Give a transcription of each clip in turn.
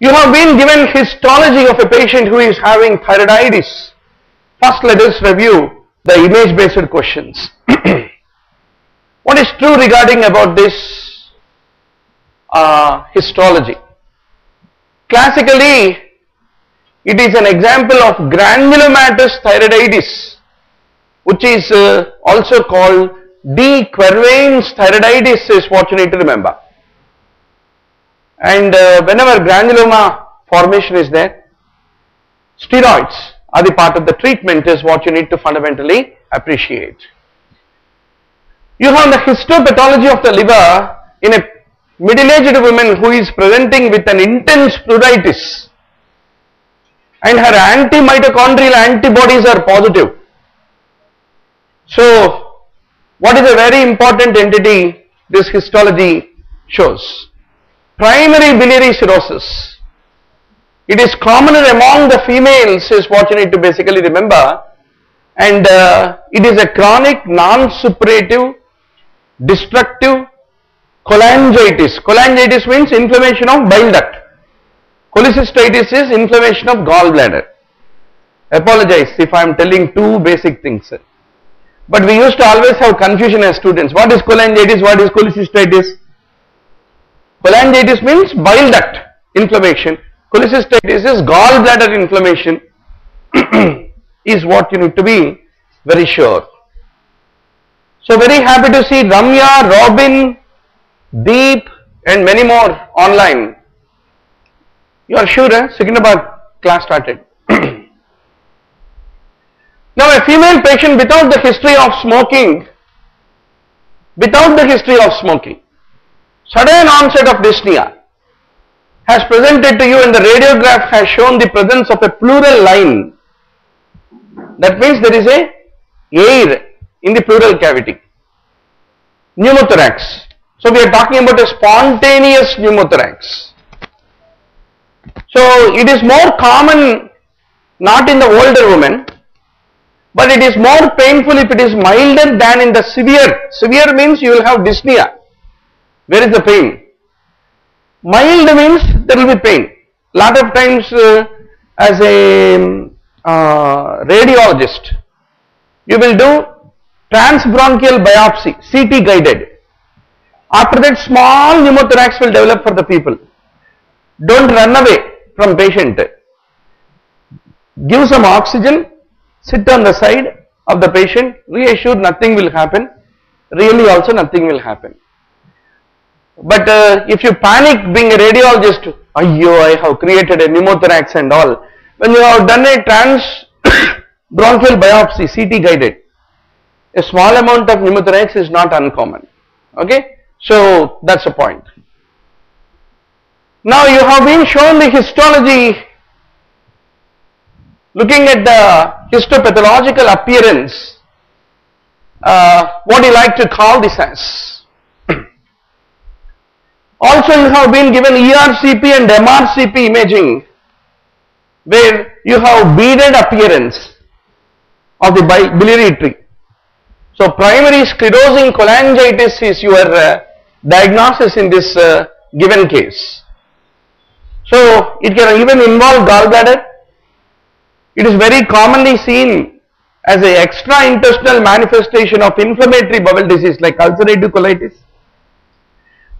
You have been given histology of a patient who is having thyroiditis. First let us review the image based questions. what is true regarding about this uh, histology? Classically, it is an example of granulomatous thyroiditis, which is uh, also called de Quervain's thyroiditis is what you need to remember. And uh, whenever granuloma formation is there, steroids are the part of the treatment is what you need to fundamentally appreciate. You have the histopathology of the liver in a middle-aged woman who is presenting with an intense pruritus and her anti-mitochondrial antibodies are positive. So, what is a very important entity this histology shows? Primary biliary cirrhosis. It is commoner among the females is what you need to basically remember and uh, it is a chronic non-suppurative destructive cholangitis. Cholangitis means inflammation of bile duct. Cholecystitis is inflammation of gallbladder. Apologize if I am telling two basic things. But we used to always have confusion as students. What is cholangitis? What is cholecystitis? Cholangitis means bile duct inflammation. Cholecystitis is gallbladder inflammation is what you need to be very sure. So very happy to see Ramya, Robin, Deep and many more online. You are sure eh? Secunderabad class started. now a female patient without the history of smoking, without the history of smoking, sudden onset of dyspnea has presented to you and the radiograph has shown the presence of a pleural line. That means there is a air in the pleural cavity. Pneumothorax. So we are talking about a spontaneous pneumothorax. So it is more common not in the older women but it is more painful if it is milder than in the severe. Severe means you will have dyspnea. Where is the pain? Mild means there will be pain. Lot of times uh, as a uh, radiologist, you will do transbronchial biopsy, CT guided. After that small pneumothorax will develop for the people. Don't run away from patient. Give some oxygen, sit on the side of the patient, reassure nothing will happen, really also nothing will happen. But uh, if you panic being a radiologist, ayyo, I have created a pneumothorax and all. When you have done a trans bronchial biopsy, CT guided, a small amount of pneumothorax is not uncommon. Okay, so that's the point. Now you have been shown the histology looking at the histopathological appearance. Uh, what do you like to call this as? Also you have been given ERCP and MRCP imaging where you have beaded appearance of the biliary tree. So primary sclerosing cholangitis is your uh, diagnosis in this uh, given case. So it can even involve gallbladder. It is very commonly seen as an extra-intestinal manifestation of inflammatory bowel disease like ulcerative colitis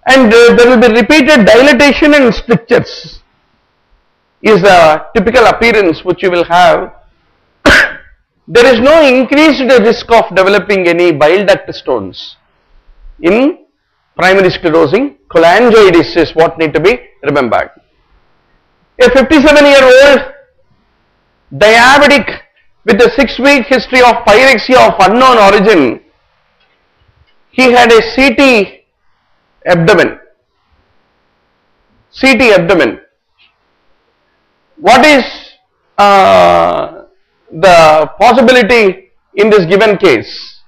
and uh, there will be repeated dilatation and strictures is a typical appearance which you will have. there is no increased risk of developing any bile duct stones in primary sclerosing cholangitis is what need to be remembered. A 57 year old diabetic with a 6 week history of pyrexia of unknown origin, he had a CT abdomen. CT abdomen. What is uh, the possibility in this given case?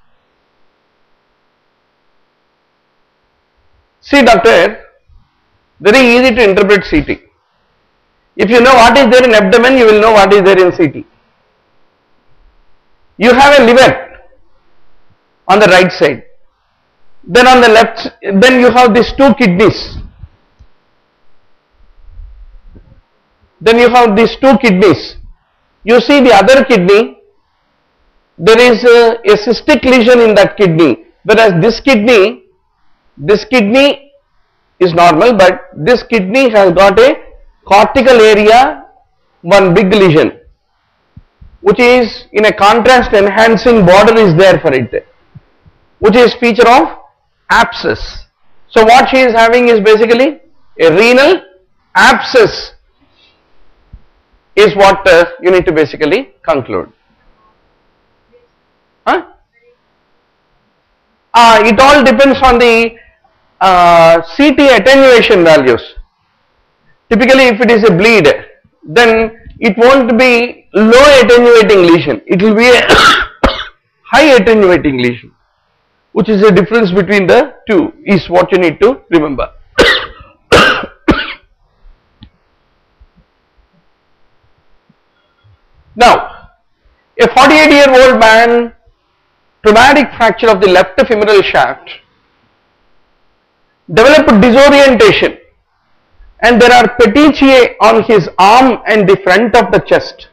See doctor, very easy to interpret CT. If you know what is there in abdomen, you will know what is there in CT. You have a liver on the right side then on the left then you have these two kidneys. Then you have these two kidneys. You see the other kidney, there is a, a cystic lesion in that kidney, whereas this kidney, this kidney is normal, but this kidney has got a cortical area, one big lesion, which is in a contrast enhancing border is there for it, which is feature of abscess. So what she is having is basically a renal abscess is what uh, you need to basically conclude. Huh? Uh, it all depends on the uh, CT attenuation values. Typically if it is a bleed then it won't be low attenuating lesion, it will be a high attenuating lesion which is the difference between the two is what you need to remember. now, a 48 year old man, traumatic fracture of the left femoral shaft, developed disorientation and there are petechiae on his arm and the front of the chest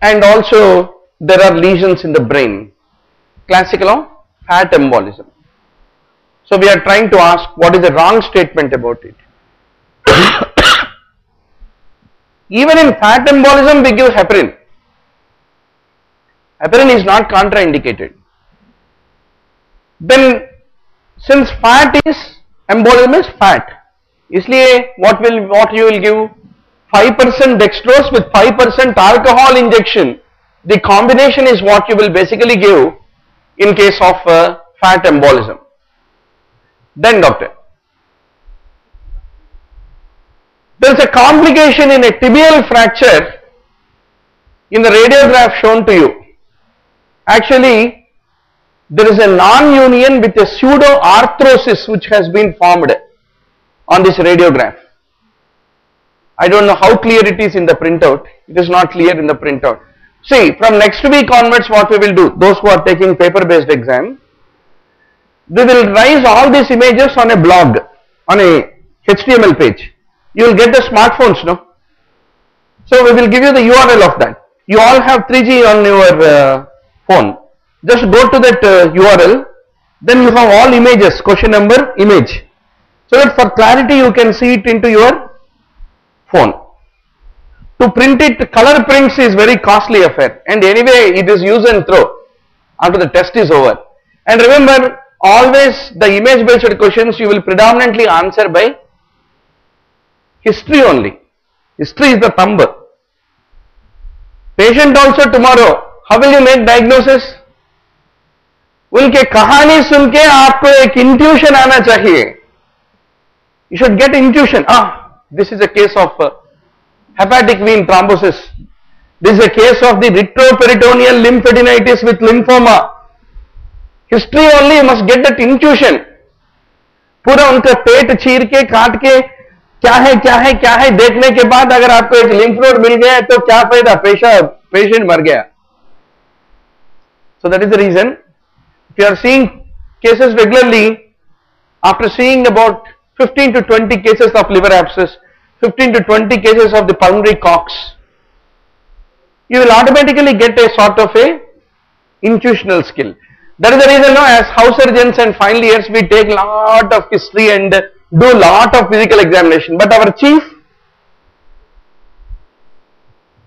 and also there are lesions in the brain classical of fat embolism. So we are trying to ask what is the wrong statement about it. Even in fat embolism we give heparin. Heparin is not contraindicated. Then since fat is embolism is fat, इसलिए what will what you will give 5% dextrose with 5% alcohol injection. The combination is what you will basically give in case of uh, fat embolism. Then doctor, there is a complication in a tibial fracture in the radiograph shown to you. Actually, there is a non-union with a pseudo-arthrosis which has been formed on this radiograph. I don't know how clear it is in the printout. It is not clear in the printout. See, from next week onwards what we will do, those who are taking paper based exam, we will raise all these images on a blog, on a HTML page. You will get the smartphones, no? So we will give you the URL of that. You all have 3G on your uh, phone. Just go to that uh, URL, then you have all images, question number, image. So that for clarity you can see it into your phone To print it, color prints is very costly affair and anyway it is use and throw after the test is over. And remember always the image based questions you will predominantly answer by history only. History is the thumb. Patient also tomorrow, how will you make diagnosis? उनके कहानी सुन के आपको एक intuition आना चाहिए you should get intuition ah this is a case of uh, hepatic vein thrombosis this is a case of the retroperitoneal lymphadenitis with lymphoma history only you must get that intuition पूरा उनका पेट चीर के काट के क्या है क्या है क्या है देखने के बाद अगर आपको एक लिम्फ नोड मिल गया तो क्या फ़ायदा पेशा पेशेंट मर गया that is the reason if you are seeing cases regularly after seeing about 15 to 20 cases of liver abscess 15 to 20 cases of the pulmonary Koch's you will automatically get a sort of a intuitional skill. That is the reason now as house surgeons and final years we take lot of history and do lot of physical examination. But our chief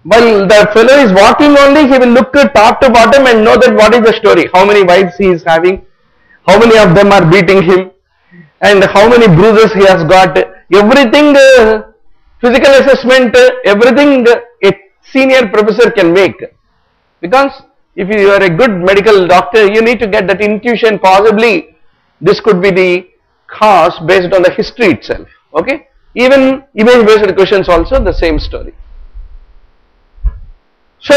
while the fellow is walking only he will look top to bottom and know that what is the story. How many wives he is having how many of them are beating him and how many bruises he has got. Everything uh, physical assessment everything a senior professor can make. Because if you are a good medical doctor you need to get that intuition. Possibly this could be the cause based on the history itself. Okay? Even image based questions also the same story. So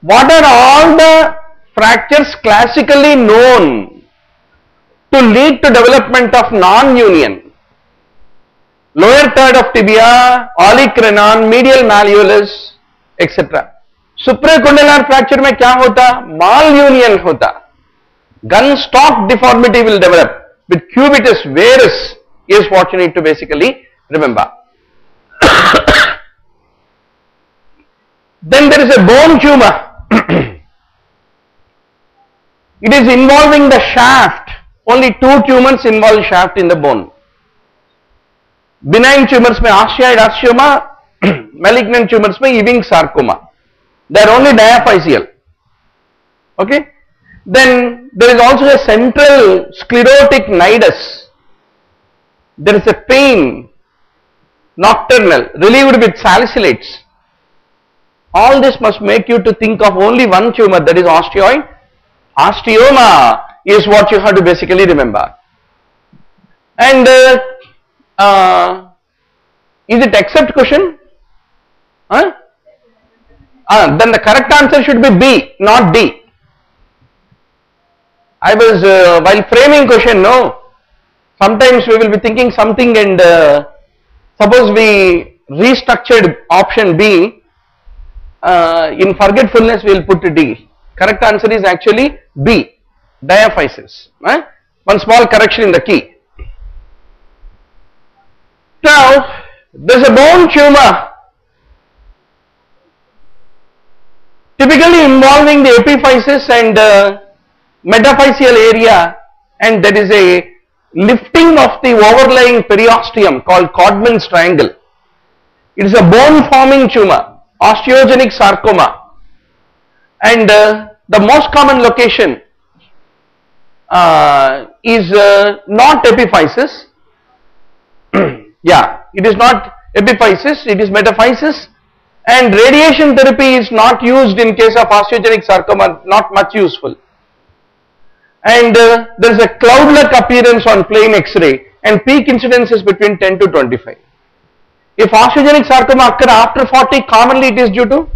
what are all the fractures classically known to lead to development of non-union lower third of tibia, olecranon, medial malleolus, etc. Supracondylar fracture mein kya hota? Malunion Gun stock deformity will develop with cubitus varus is what you need to basically remember. then there is a bone tumor. it is involving the shaft. Only two tumors involve shaft in the bone. Benign tumors may osteoid osteoma, malignant tumors may Ewing sarcoma. They are only diaphyseal. Okay. Then there is also a central sclerotic nidus. There is a pain, nocturnal, relieved with salicylates. All this must make you to think of only one tumor that is osteoid. Osteoma is what you have to basically remember. And uh, uh, is it accept question? Huh? Uh, then the correct answer should be B, not D. I was uh, while framing question, no. Sometimes we will be thinking something and uh, suppose we restructured option B, uh, in forgetfulness we will put D. Correct answer is actually B, diaphysis. One small correction in the key. Now, there is a bone tumor typically involving the epiphysis and uh, metaphyseal area and there is a lifting of the overlying periosteum called Codman's triangle. It is a bone forming tumor, osteogenic sarcoma and uh, the most common location uh, is uh, not epiphysis. yeah, it is not epiphysis, it is metaphysis and radiation therapy is not used in case of osteogenic sarcoma, not much useful. And uh, there is a cloud-like appearance on plain X-ray and peak incidence is between 10 to 25. If osteogenic sarcoma occur after 40, commonly it is due to,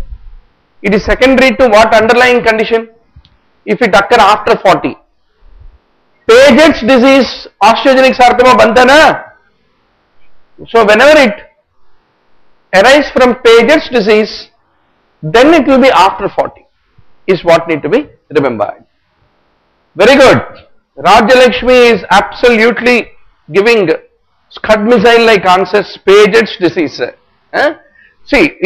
it is secondary to what underlying condition? If it occur after 40. Paget's disease, osteogenic sarcoma banta na? So whenever it arises from Paget's disease, then it will be after 40 is what need to be remembered. Very good. Rajalakshmi is absolutely giving scud missile like answers, Paget's disease. Eh? See,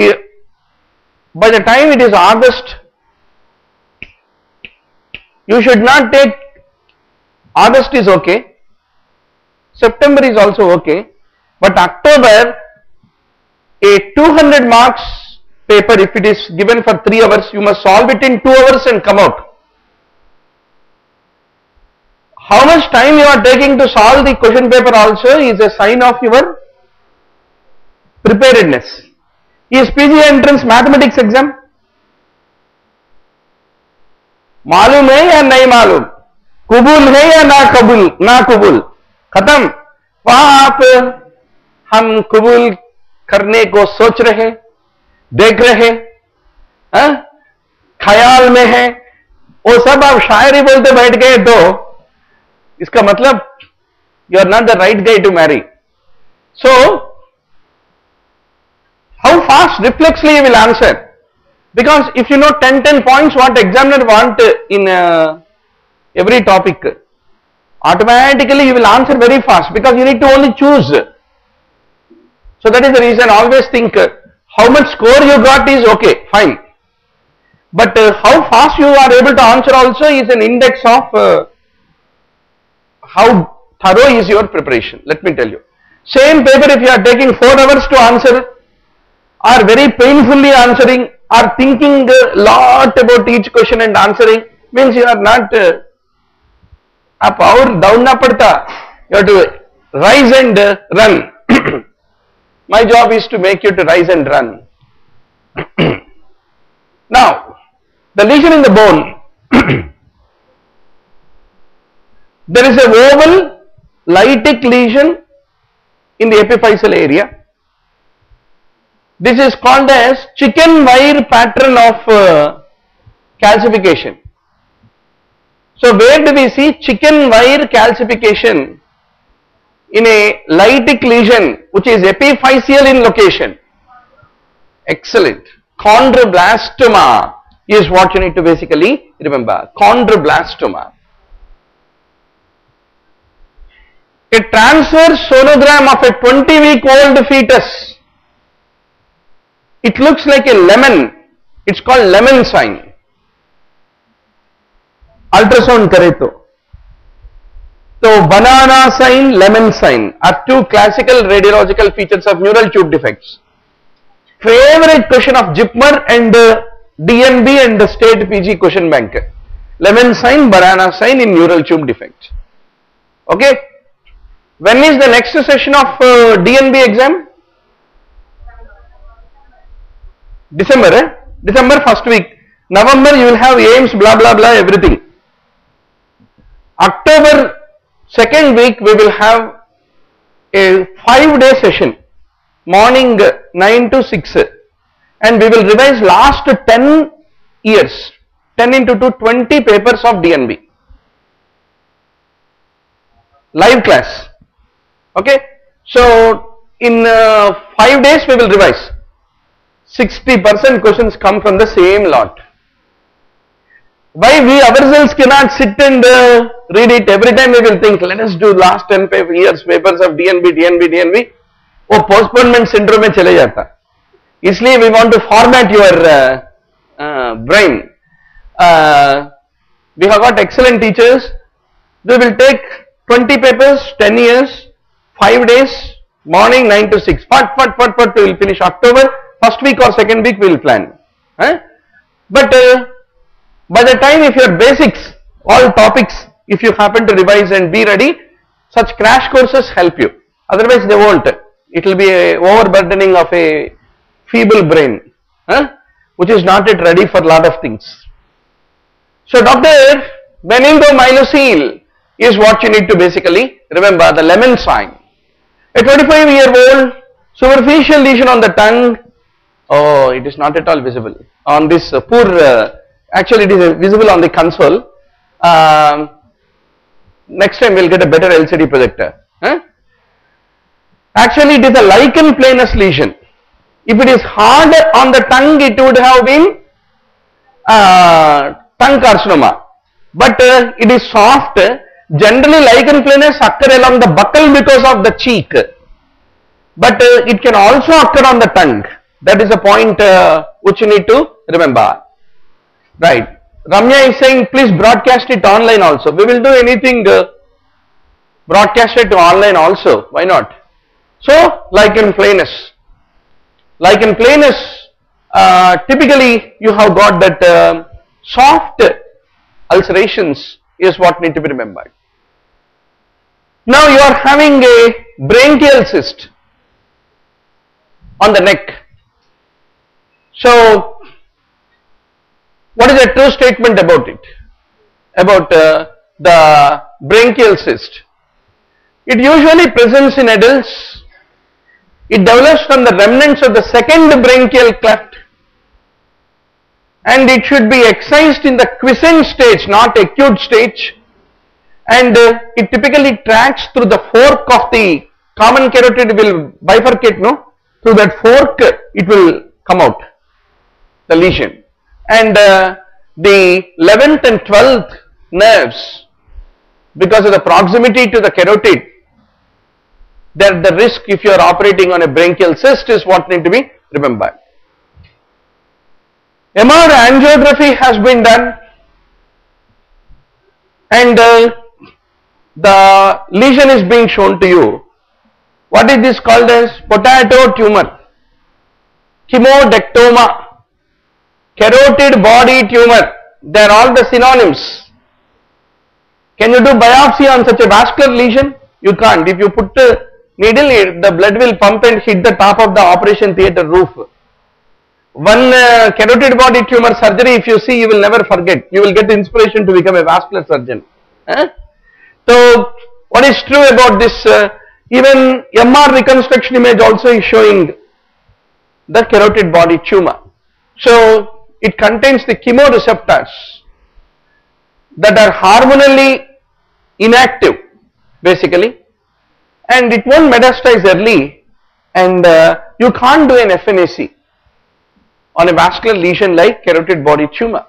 by the time it is August, you should not take August is okay, September is also okay, but October a 200 marks paper if it is given for 3 hours you must solve it in 2 hours and come out. How much time you are taking to solve the question paper also is a sign of your preparedness. Is PG entrance mathematics exam? मालूम है या नहीं मालूम कबूल है या ना कबूल ना कबूल खत्म वहाँ आप हम कबूल करने को सोच रहे, देख रहे, हैं? ख्याल में है। वो सब आप शायरी बोलते बैठ गए तो इसका मतलब you are not the right guy to marry so how fast reflexly you will answer because if you know ten ten point want examiner want in every topic automatically you will answer very fast because you need to only choose So that is the reason always think uh, how much score you got is okay, fine. But uh, how fast you are able to answer also is an index of uh, how thorough is your preparation, let me tell you. Same paper if you are taking 4 hours to answer or very painfully answering or thinking a lot about each question and answering means you are not uh, up or down na. You have to rise and uh, run. my job is to make you to rise and run. Now the lesion in the bone. There is a oval lytic lesion in the epiphyseal area. This is called as chicken wire pattern of uh, calcification. So where do we see chicken wire calcification in a lytic lesion which is epiphyseal in location. Excellent. Chondroblastoma is what you need to basically remember. Chondroblastoma. A transverse sonogram of a 20 week old fetus. It looks like a lemon. It's called lemon sign. Ultrasound correcto. So banana sign, lemon sign are two classical radiological features of neural tube defects. Favorite question of JIPMER and uh, DNB and the state PG question bank. Lemon sign, banana sign in neural tube defect. Okay. When is the next session of uh, DNB exam? December, eh? December first week. November you will have AIIMS, blah blah blah, everything. October second week we will have a five day session, morning uh, 9 to 6 uh, and we will revise last 10 years, 10 into 2, 20 papers of DNB. Live class. Okay. So in uh, 5 days we will revise. 60% questions come from the same lot. Why we ourselves cannot sit and uh, read it every time we will think let us do last 10 pa- years papers of DNB, DNB, DNB वो postponement syndrome में चले जाता इसलिए we want to format your uh, uh, brain uh, we have got excellent teachers they will take 20 papers 10 years 5 days morning 9 to 6 fat fat fat fat we will finish October first week or second week we will plan huh? but uh, by the time if your basics all topics if you happen to revise and be ready such crash courses help you. Otherwise they won't. It will be a overburdening of a feeble brain huh? which is not yet ready for a lot of things. So doctor meningomyelocele is what you need to basically remember the lemon sign. A 25 year old superficial lesion on the tongue. Oh it is not at all visible. On this uh, poor uh, actually it is uh, visible on the console. Um, next time we'll get a better LCD projector. Actually it is a lichen planus lesion. If it is hard on the tongue it would have been uh, tongue carcinoma. But uh, it is soft. Generally lichen planus occur along the buccal because of the cheek. But uh, it can also occur on the tongue. That is a point uh, which you need to remember. Right Ramya is saying please broadcast it online also. We will do anything uh, broadcast it to online also. Why not? So lichen planus lichen planus uh, typically you have got that uh, soft ulcerations is what need to be remembered. Now you are having a branchial cyst on the neck. So what is a true statement about it? About uh, the branchial cyst. It usually presents in adults. It develops from the remnants of the second branchial cleft. And it should be excised in the quiescent stage not acute stage. And uh, it typically tracks through the fork of the common carotid will bifurcate no? Through that fork it will come out the lesion and uh, the 11th and 12th nerves because of the proximity to the carotid that the risk if you are operating on a branchial cyst is what need to be remembered. MR angiography has been done and uh, the lesion is being shown to you. What is this called as potato tumor, chemodectoma, carotid body tumor, they are all the synonyms. Can you do biopsy on such a vascular lesion? You can't. If you put a needle, the blood will pump and hit the top of the operation theatre roof. One uh, carotid body tumor surgery, if you see, you will never forget. You will get the inspiration to become a vascular surgeon. So, what is true about this? Uh, even MR reconstruction image also is showing the carotid body tumor. So, it contains the chemoreceptors that are hormonally inactive basically and it won't metastasize early and uh, you can't do an FNAC on a vascular lesion like carotid body tumor.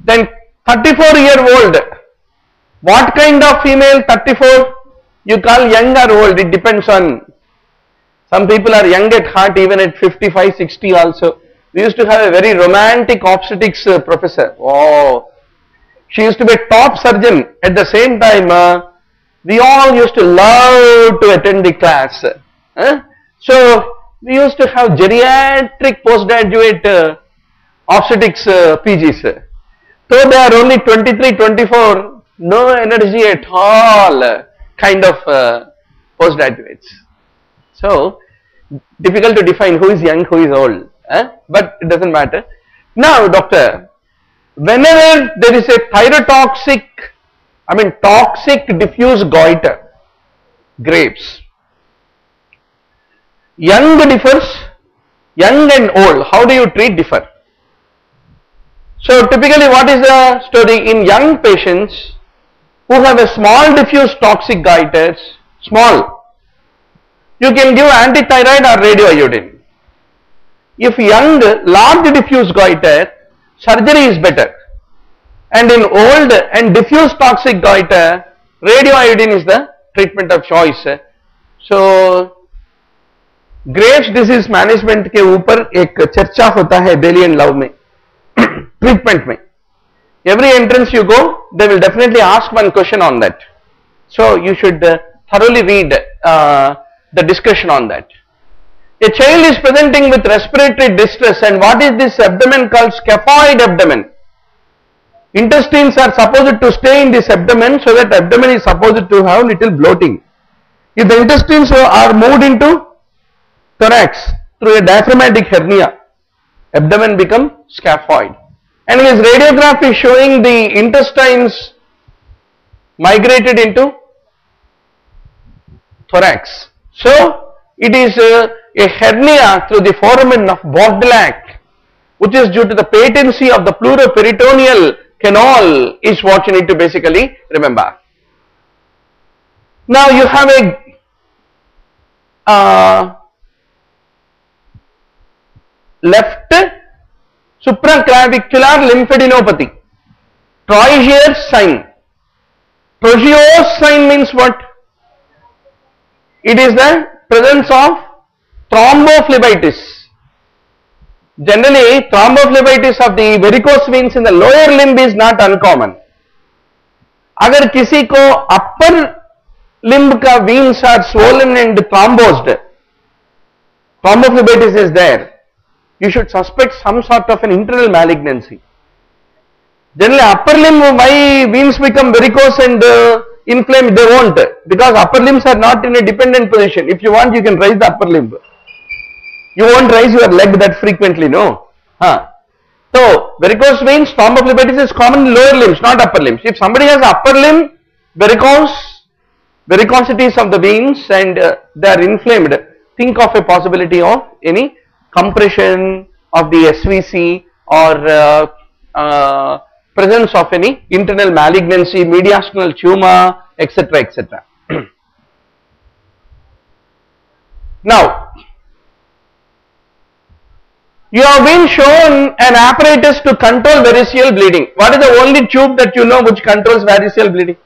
Then 34 year old, what kind of female 34? You call young or old, it depends on, some people are young at heart even at 55, 60 also. We used to have a very romantic obstetrics uh, professor. Oh, she used to be a top surgeon. At the same time, uh, we all used to love to attend the class. Huh? So, we used to have geriatric postgraduate uh, obstetrics uh, PGs. Though they are only 23, 24, no energy at all uh, kind of uh, postgraduates. So, difficult to define who is young, who is old, but it doesn't matter. Now, doctor, whenever there is a thyrotoxic, I mean toxic diffuse goiter, Graves, young differs, young and old, how do you treat differ? So typically what is the story in young patients who have a small diffuse toxic goiters, small, you can give antithyroid or radioiodine If young, large diffuse goiter, surgery is better. And in old and diffuse toxic goiter, radioiodine is the treatment of choice. So, Graves disease management के ऊपर एक चर्चा होता है बेली and love में treatment में every entrance you go they will definitely ask one question on that so you should uh, thoroughly read uh, the discussion on that a child is presenting with respiratory distress and what is this abdomen called? Scaphoid abdomen. Intestines are supposed to stay in this abdomen so that abdomen is supposed to have little bloating. If the intestines are moved into thorax through a diaphragmatic hernia abdomen become scaphoid. And his radiograph is showing the intestines migrated into thorax. So, it is uh, a hernia through the foramen of Bochdalek which is due to the patency of the pleuroperitoneal canal is what you need to basically remember. Now, you have a uh, left supraclavicular lymphadenopathy. Troisier's sign. Troisier's sign means what? It is the presence of thrombophlebitis. Generally, thrombophlebitis of the varicose veins in the lower limb is not uncommon. अगर किसी को upper limb का veins are swollen and thrombosed, thrombophlebitis is there. you should suspect some sort of an internal malignancy. Generally upper limb why veins become varicose and uh, inflamed they won't because upper limbs are not in a dependent position. If you want you can raise the upper limb. You won't raise your leg that frequently no. Huh. So varicose veins thrombophlebitis is common in lower limbs not upper limbs. If somebody has upper limb varicose varicosities of the veins and uh, they are inflamed think of a possibility of any compression of the SVC or uh, uh, presence of any internal malignancy, mediastinal tumor, etc. etc. now, you have been shown an apparatus to control variceal bleeding. What is the only tube that you know which controls variceal bleeding?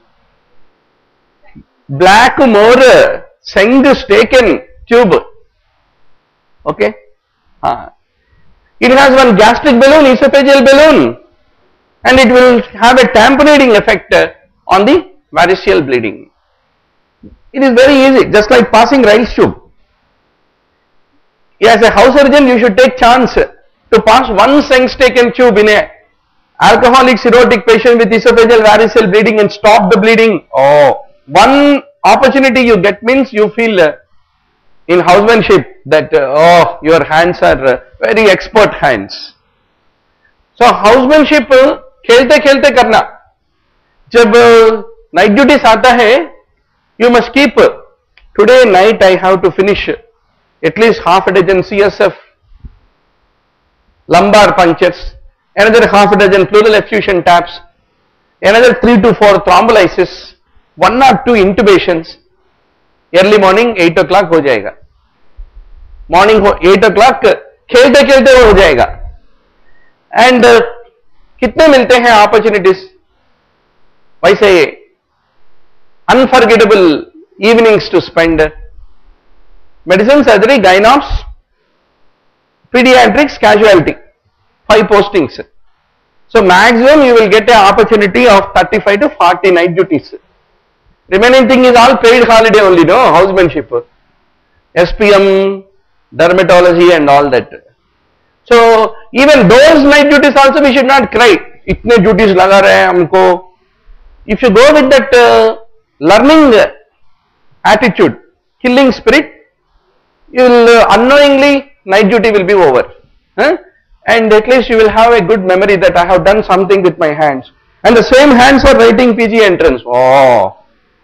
Black Blackmore Seng taken tube. Okay. Uh, it has one gastric balloon, esophageal balloon and it will have a tamponading effect on the variceal bleeding. It is very easy just like passing Rayleigh tube. As a house surgeon you should take chance to pass one Sengstaken tube in a alcoholic cirrhotic patient with esophageal variceal bleeding and stop the bleeding. Oh, one opportunity you get means you feel in housemanship that uh, oh your hands are uh, very expert hands so housemanship uh, खेलते खेलते करना जब night duties आता है you must keep today night I have to finish at least half a dozen CSF lumbar punctures another half a dozen pleural effusion taps another 3 to 4 thrombolysis one or two intubations early morning eight O clock हो जाएगा morning हो eight ओ clock खेलते खेलते वो हो जाएगा and uh, कितने मिलते हैं अपॉर्चुनिटीज वैसे unforgettable evenings to spend medicine surgery गाइनॉप्स paediatrics casualty 5 postings. So maximum you will get an opportunity of 35 to 40 night duties. Remaining thing is all paid holiday only, no? Housemanship. SPM, dermatology and all that. So even those night duties also we should not cry. इतने duties लगा रहे हैं हमको. If you go with that uh, learning attitude, killing spirit, you will uh, unknowingly night duty will be over. Huh? And at least you will have a good memory that I have done something with my hands. And the same hands are writing PG entrance. Oh,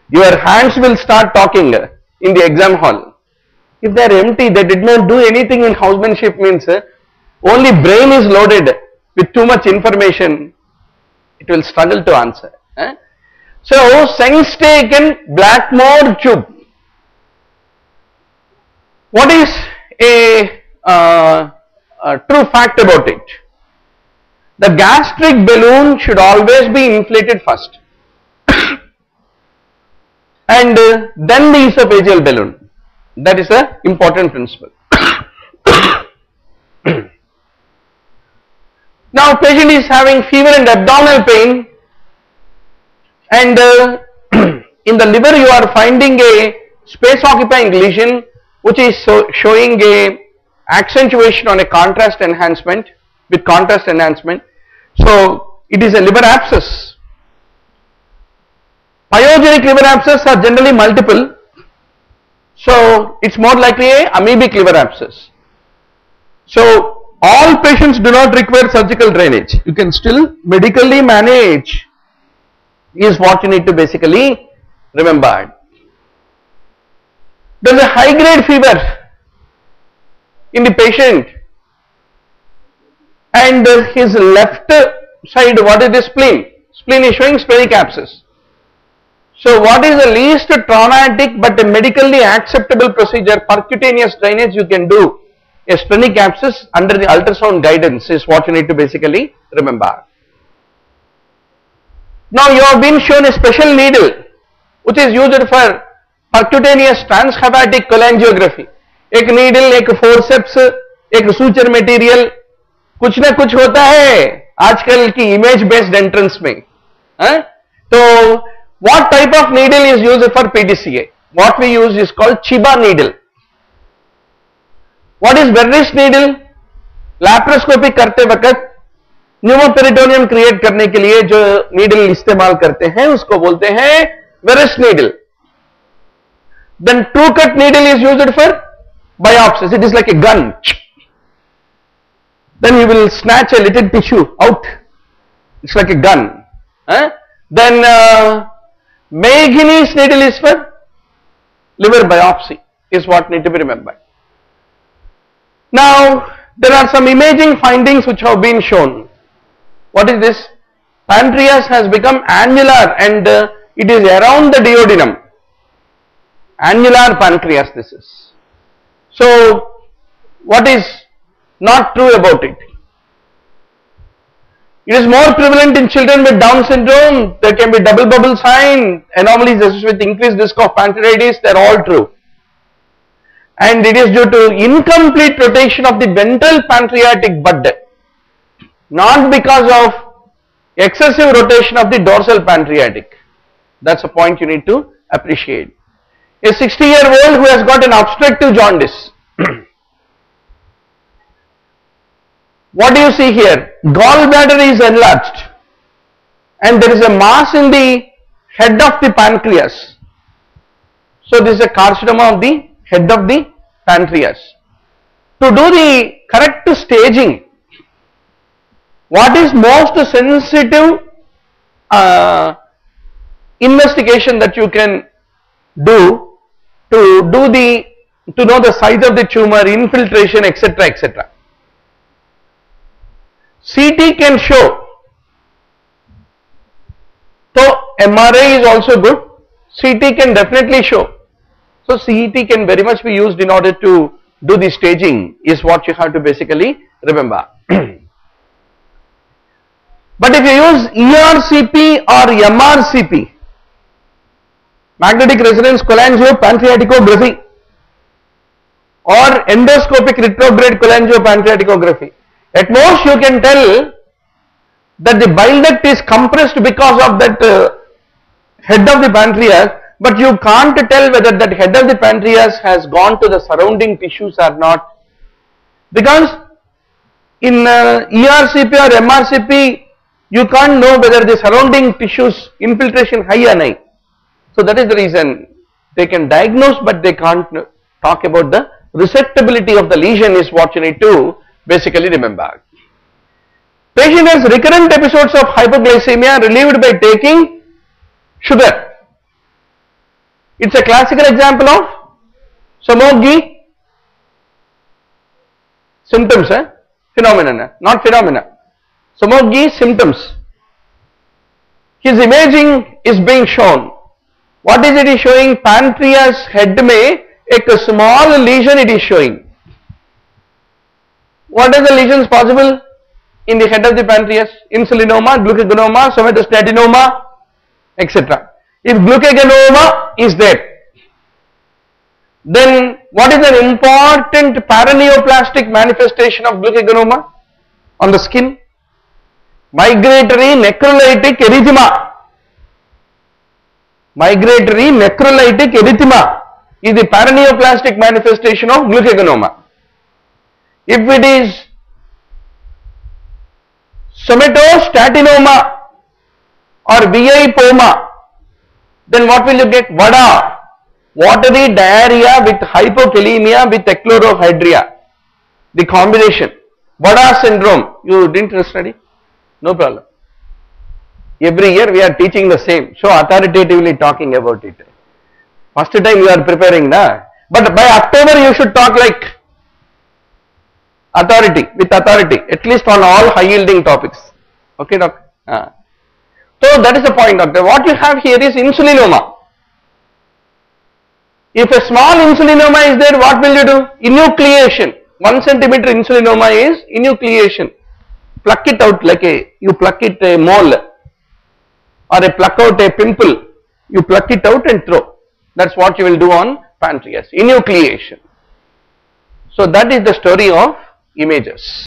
your hands will start talking in the exam hall. If they are empty, they did not do anything in housemanship means uh, only brain is loaded with too much information, it will struggle to answer. eh? So, Sengstaken Blakemore tube. What is a, uh, a true fact about it? The gastric balloon should always be inflated first and uh, then the esophageal balloon. That is an important principle. now patient is having fever and abdominal pain and uh, in the liver you are finding a space occupying lesion which is so showing a accentuation on a contrast enhancement with contrast enhancement. So it is a liver abscess. Pyogenic liver abscess are generally multiple. So it's more likely a amoebic liver abscess. So all patients do not require surgical drainage. You can still medically manage is what you need to basically remember. There's a high grade fever in the patient and his left side what is the spleen? Spleen is showing splenic abscess. So what is the least traumatic but medically acceptable procedure percutaneous drainage you can do a splenic abscess under the ultrasound guidance is what you need to basically remember. Now you have been shown a special needle which is used for percutaneous transhepatic cholangiography एक needle एक forceps एक suture material कुछ ना कुछ होता है आजकल की इमेज बेस्ड एंट्रेंस में। है? तो what type of needle is use for PTCA what we use is called Chiba needle what is Veress needle laparoscopy करते वक्त न्यूमोपेरिटोनियम क्रिएट करने के लिए जो नीडल इस्तेमाल करते हैं, उसको बोलते हैं Veress needle Then Tru-Cut needle is used for biopsies. It is like a gun. Then you will snatch a little tissue out. It's like a gun. Eh? Then uh, needle is for liver biopsy is what need to be remembered. Now there are some imaging findings which have been shown. What is this? Pancreas has become annular and uh, it is around the duodenum annular pancreas this is so, what is not true about it? It is more prevalent in children with Down syndrome. There can be double bubble sign, anomalies associated with increased risk of pancreatitis. They are all true. And it is due to incomplete rotation of the ventral pancreatic bud, not because of excessive rotation of the dorsal pancreatic. That's a point you need to appreciate a 60 year old who has got an obstructive jaundice. what do you see here? Gallbladder is enlarged and there is a mass in the head of the pancreas. So this is a carcinoma of the head of the pancreas. To do the correct staging, what is most sensitive uh, investigation that you can do to do the to know the size of the tumor, infiltration, etc. etc. CT can show. So MRI is also good. CT can definitely show. So CT can very much be used in order to do the staging is what you have to basically remember. but if you use ERCP or MRCP, magnetic resonance cholangiopancreaticography or endoscopic retrograde cholangiopancreaticography. At most you can tell that the bile duct is compressed because of that uh, head of the pancreas but you can't tell whether that head of the pancreas has gone to the surrounding tissues or not because in uh, ERCP or MRCP you can't know whether the surrounding tissues infiltration high or high. So that is the reason they can diagnose but they can't talk about the resectability of the lesion is what you need to basically remember. Patient has recurrent episodes of hypoglycemia relieved by taking sugar. It's a classical example of Somogyi symptoms, eh? phenomenon, not phenomena. Somogyi symptoms. His imaging is being shown. What is it is showing? Pancreas head में एक small lesion it is showing. What are the lesions possible in the head of the pancreas? Insulinoma, glucagonoma, somatostatinoma, etc. If glucagonoma is there, then what is an important paraneoplastic manifestation of glucagonoma on the skin? Migratory necrolytic erythema. Migratory necrolytic erythema is the paraneoplastic manifestation of glucagonoma. If it is somatostatinoma or VIPoma, then what will you get? Vada, watery diarrhea with hypokalemia with achlorhydria. The combination. Vada syndrome. You didn't study? No problem. Every year we are teaching the same. So authoritatively talking about it. First time you are preparing, na? But by October you should talk like authority, with authority, at least on all high yielding topics. Okay, doctor? Ah. So that is the point, doctor. What you have here is insulinoma. If a small insulinoma is there, what will you do? Enucleation. 1 centimeter insulinoma is enucleation. Pluck it out like a, you pluck it a mole or a pluck out a pimple. You pluck it out and throw. That's what you will do on pancreas. Enucleation. So that is the story of images.